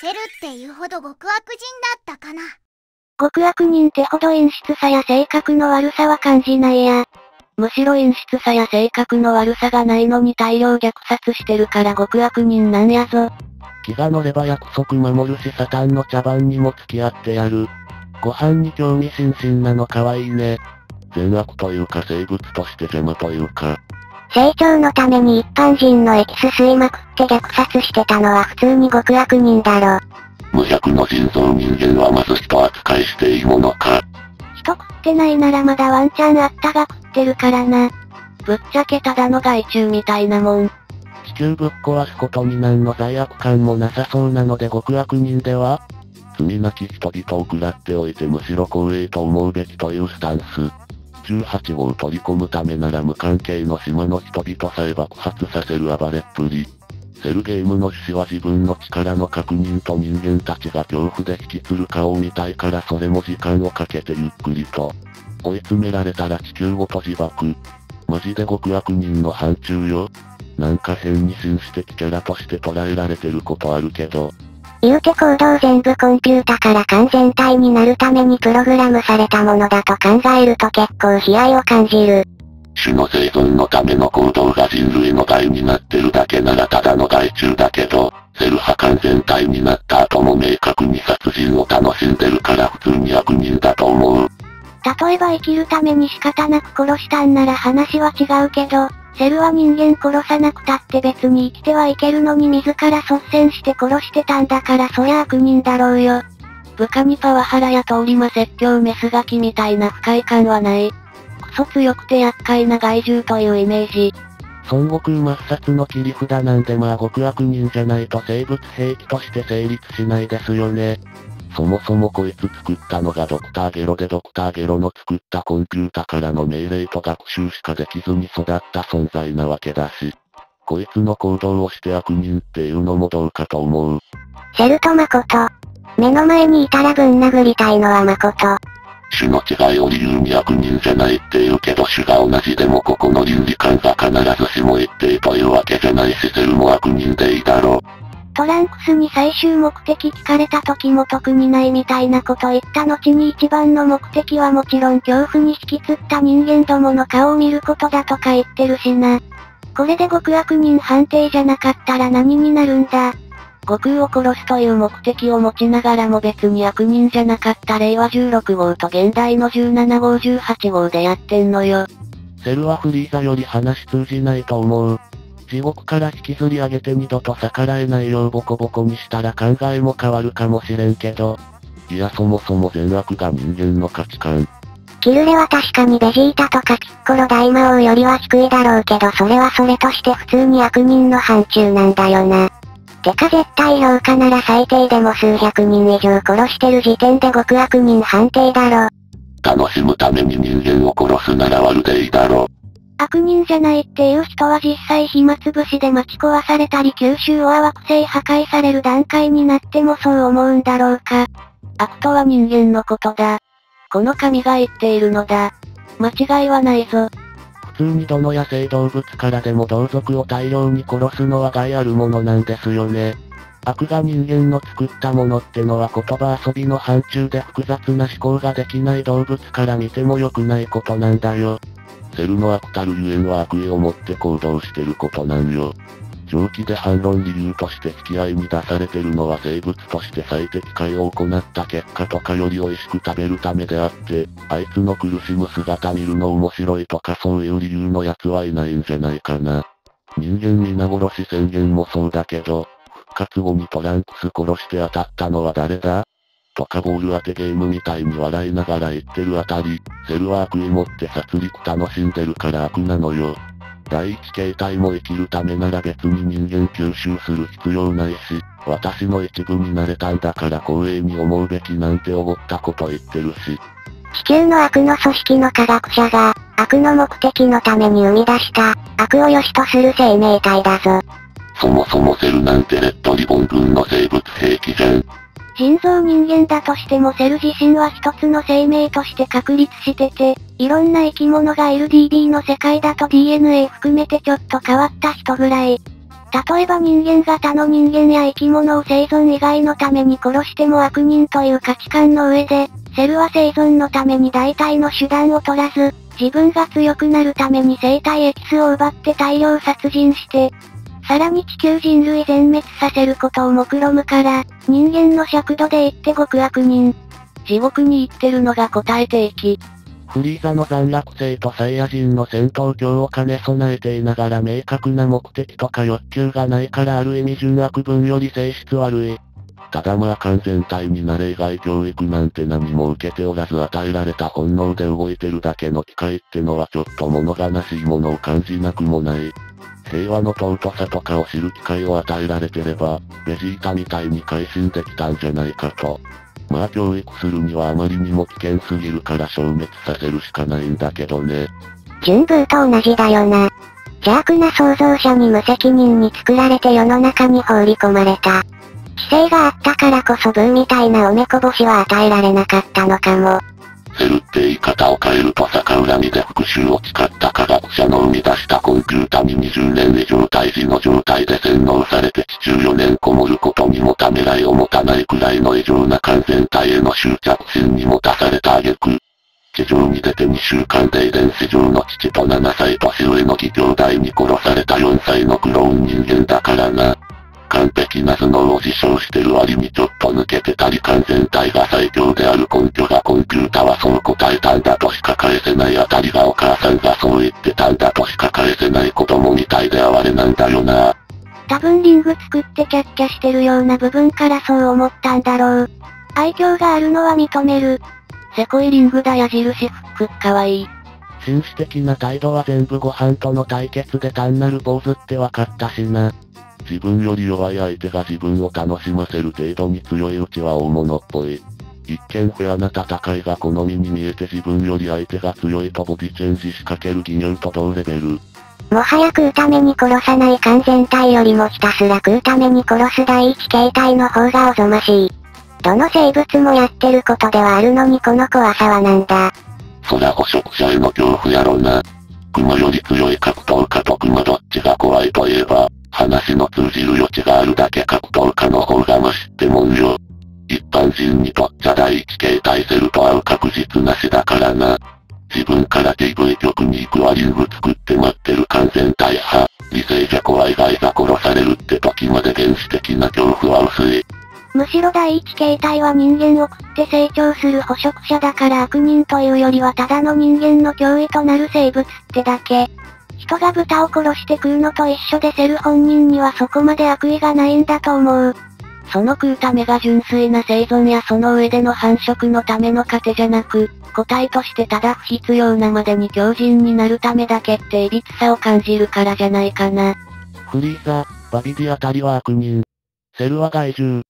セルっていうほど極悪人だったかな。極悪人ってほど陰湿さや性格の悪さは感じないや。むしろ陰湿さや性格の悪さがないのに大量虐殺してるから極悪人なんやぞ。気が乗れば約束守るしサタンの茶番にも付き合ってやる。ご飯に興味津々なの可愛いね。善悪というか生物として邪魔というか。成長のために一般人のエキス吸いまくって虐殺してたのは普通に極悪人だろ。無百の人造人間はまず人扱いしていいものか。人食ってないならまだワンチャンあったが食ってるからな。ぶっちゃけただの害虫みたいなもん。地球ぶっ壊すことに何の罪悪感もなさそうなので極悪人では罪なき人々を食らっておいてむしろ光栄と思うべきというスタンス。18号を取り込むためなら無関係の島の人々さえ爆発させる暴れっぷり。セルゲームの趣旨は自分の力の確認と人間たちが恐怖で引きつる顔を見たいからそれも時間をかけてゆっくりと。追い詰められたら地球ごと自爆。マジで極悪人の範疇よ。なんか変に紳士的キャラとして捉えられてることあるけど。言うて行動全部コンピュータから完全体になるためにプログラムされたものだと考えると結構悲哀を感じる。種の生存のための行動が人類の害になってるだけならただの害虫だけど、セル派完全体になった後も明確に殺人を楽しんでるから普通に悪人だと思う。例えば生きるために仕方なく殺したんなら話は違うけど、セルは人間殺さなくたって別に生きてはいけるのに自ら率先して殺してたんだからそりゃ悪人だろうよ。部下にパワハラや通り魔説教メスガキみたいな不快感はない。クソ強くて厄介な害獣というイメージ。孫悟空抹殺の切り札なんでまあ極悪人じゃないと生物兵器として成立しないですよね。そもそもこいつ作ったのがドクターゲロでドクターゲロの作ったコンピュータからの命令と学習しかできずに育った存在なわけだし。こいつの行動をして悪人っていうのもどうかと思う。セルと誠。目の前にいたらぶん殴りたいのは誠。種の違いを理由に悪人じゃないって言うけど種が同じでもここの倫理観が必ずしも一定というわけじゃないしセルも悪人でいいだろ。トランクスに最終目的聞かれた時も特にないみたいなこと言った後に一番の目的はもちろん恐怖に引きつった人間どもの顔を見ることだとか言ってるしな。これで極悪人判定じゃなかったら何になるんだ悟空を殺すという目的を持ちながらも別に悪人じゃなかった令和16号と現代の17号18号でやってんのよ。セルはフリーザより話通じないと思う。地獄から引きずり上げて二度と逆らえないようボコボコにしたら考えも変わるかもしれんけど。いやそもそも善悪が人間の価値観。キルレは確かにベジータとかキッコロ大魔王よりは低いだろうけどそれはそれとして普通に悪人の範疇なんだよな。てか絶対評価なら最低でも数百人以上殺してる時点で極悪人判定だろ。楽しむために人間を殺すなら悪でいいだろ。悪人じゃないっていう人は実際暇つぶしで待ち壊されたり九州は惑星破壊される段階になってもそう思うんだろうか。悪とは人間のことだ。この神が言っているのだ。間違いはないぞ。普通にどの野生動物からでも同族を大量に殺すのは害あるものなんですよね。悪が人間の作ったものってのは言葉遊びの範疇で複雑な思考ができない動物から見ても良くないことなんだよ。セルの悪たるゆえんは悪意を持って行動してることなんよ。長期で反論理由として引き合いに出されてるのは生物として最適解を行った結果とかより美味しく食べるためであって、あいつの苦しむ姿見るの面白いとかそういう理由の奴はいないんじゃないかな。人間皆殺し宣言もそうだけど、復活後にトランクス殺して当たったのは誰だ？とかボール当てゲームみたいに笑いながら言ってるあたり、セルは悪意持って殺戮楽しんでるから悪なのよ。第一形態も生きるためなら別に人間吸収する必要ないし、私の一部になれたんだから光栄に思うべきなんて思ったこと言ってるし。地球の悪の組織の科学者が、悪の目的のために生み出した、悪を良しとする生命体だぞ。そもそもセルなんてレッドリボン軍の生物兵器じゃん。人造人間だとしてもセル自身は一つの生命として確立してて、いろんな生き物が LDB の世界だと DNA 含めてちょっと変わった人ぐらい。例えば人間が他の人間や生き物を生存以外のために殺しても悪人という価値観の上で、セルは生存のために代替の手段を取らず、自分が強くなるために生体エキスを奪って大量殺人して、さらに地球人類全滅させることを目論むから、人間の尺度で言って極悪人。地獄に行ってるのが答えていき、フリーザの残落性とサイヤ人の戦闘強を兼ね備えていながら明確な目的とか欲求がないからある意味純悪分より性質悪い。ただまあ完全体になれ以外教育なんて何も受けておらず与えられた本能で動いてるだけの機械ってのはちょっと物悲しいものを感じなくもない。平和の尊さとかを知る機会を与えられてれば、ベジータみたいに改心できたんじゃないかと。まあ教育するにはあまりにも危険すぎるから消滅させるしかないんだけどね。純ブーと同じだよな。邪悪な創造者に無責任に作られて世の中に放り込まれた。知性があったからこそブーみたいなおめこぼしは与えられなかったのかも。セルって言い方を変えると逆恨みで復讐を誓った科学者の生み出したコンピュータに20年以上胎児の状態で洗脳されて地中4年こもることにもためらいを持たないくらいの異常な感染体への執着心に持たされた挙句。地上に出て2週間で遺伝子上の父と7歳年上の義兄弟に殺された4歳のクローン人間だからな。完璧な頭脳を自称してる割にちょっと抜けてたり完全体が最強である根拠がコンピュータはそう答えたんだとしか返せないあたりがお母さんがそう言ってたんだとしか返せない子供みたいで哀れなんだよな。多分リング作ってキャッキャしてるような部分からそう思ったんだろう。愛嬌があるのは認める。せこいリングだ矢印フックかわいい。紳士的な態度は全部ご飯との対決で単なる坊主って分かったしな。自分より弱い相手が自分を楽しませる程度に強いうちは大物っぽい。一見フェアな戦いが好みに見えて自分より相手が強いとボディチェンジ仕掛ける技入と同レベル。もはや食うために殺さない完全体よりもひたすら食うために殺す第一形態の方がおぞましい。どの生物もやってることではあるのにこの子は沢なんだ。そりゃ捕食者への恐怖やろな。熊より強い格闘家と熊どっちが怖いといえば、話の通じる余地があるだけ格闘家の方がマシってもんよ。一般人にとっちゃ第一形態セルと会う確実なしだからな。自分から TV 局に行くわリング作って待ってる完全体派。理性じゃ怖いがいざ殺されるって時まで原始的な恐怖は薄い。むしろ第一形態は人間を食って成長する捕食者だから悪人というよりはただの人間の脅威となる生物ってだけ。人が豚を殺して食うのと一緒でセル本人にはそこまで悪意がないんだと思う。その食うためが純粋な生存やその上での繁殖のための糧じゃなく、個体としてただ不必要なまでに強靭になるためだけって歪さを感じるからじゃないかな。フリーザ、バビディあたりは悪人。セルは害獣。